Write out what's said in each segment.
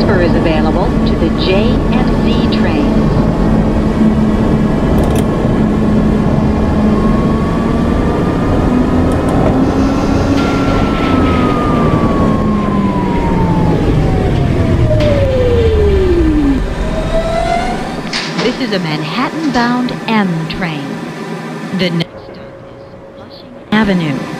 Transfer is available to the J and Z trains. This is a Manhattan-bound M train. The next stop is Flushing Avenue.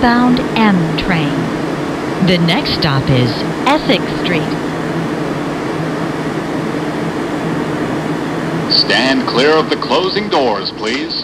Bound M train. The next stop is Essex Street. Stand clear of the closing doors, please.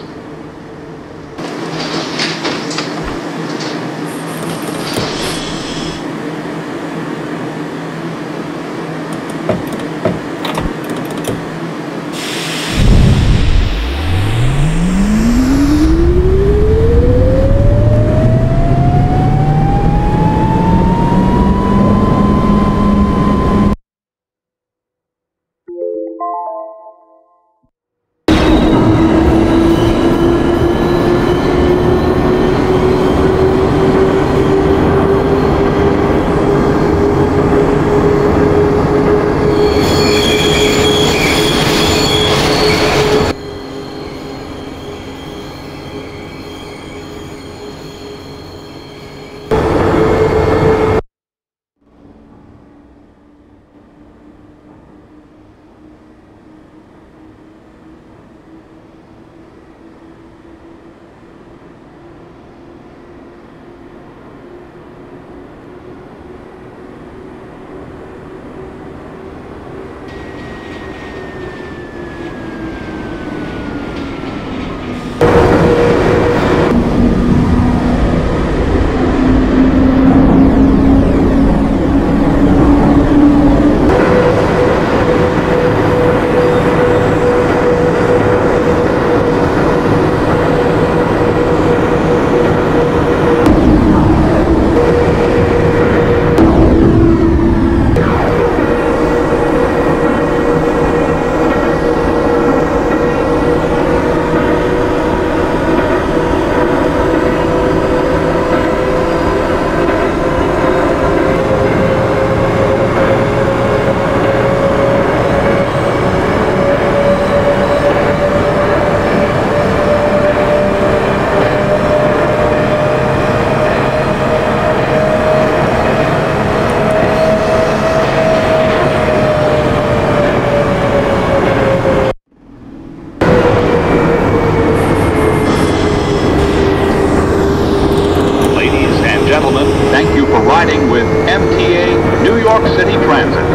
York City Transit.